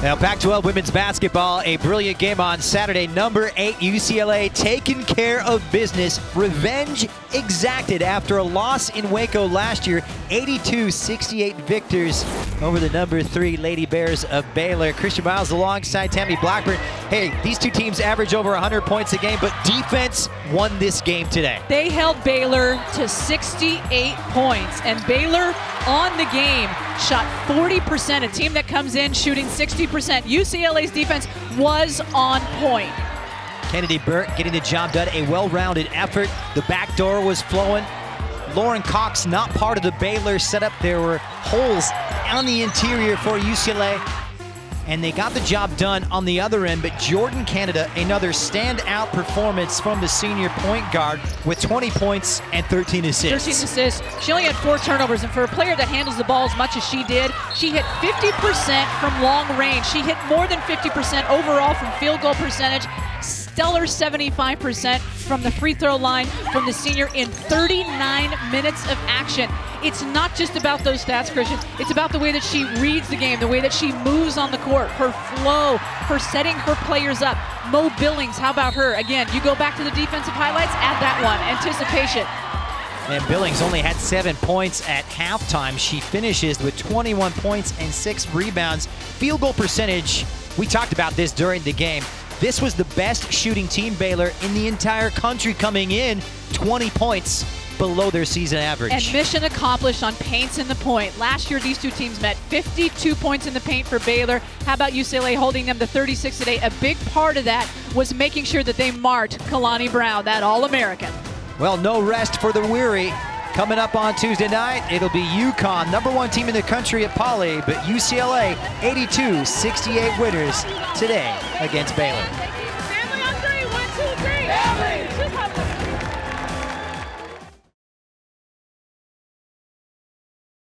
Now, Pac 12 women's basketball, a brilliant game on Saturday. Number eight, UCLA taking care of business. Revenge exacted after a loss in Waco last year. 82 68 victors over the number three Lady Bears of Baylor. Christian Miles alongside Tammy Blackburn. Hey, these two teams average over 100 points a game, but defense won this game today. They held Baylor to 68 points, and Baylor on the game shot 40%, a team that comes in shooting 60%. UCLA's defense was on point. Kennedy Burke getting the job done, a well-rounded effort. The back door was flowing. Lauren Cox not part of the Baylor setup. There were holes on the interior for UCLA and they got the job done on the other end. But Jordan Canada, another standout performance from the senior point guard with 20 points and 13 assists. 13 assists. She only had four turnovers, and for a player that handles the ball as much as she did, she hit 50% from long range. She hit more than 50% overall from field goal percentage stellar 75% from the free throw line from the senior in 39 minutes of action. It's not just about those stats, Christian. It's about the way that she reads the game, the way that she moves on the court, her flow, her setting her players up. Mo Billings, how about her? Again, you go back to the defensive highlights, add that one, anticipation. And Billings only had seven points at halftime. She finishes with 21 points and six rebounds. Field goal percentage, we talked about this during the game. This was the best shooting team, Baylor, in the entire country coming in 20 points below their season average. And mission accomplished on paints in the point. Last year, these two teams met 52 points in the paint for Baylor. How about UCLA holding them to 36 today? A big part of that was making sure that they marked Kalani Brown, that All-American. Well, no rest for the weary. Coming up on Tuesday night, it'll be UConn, number one team in the country at Pauley, but UCLA 82-68 winners today against Baylor.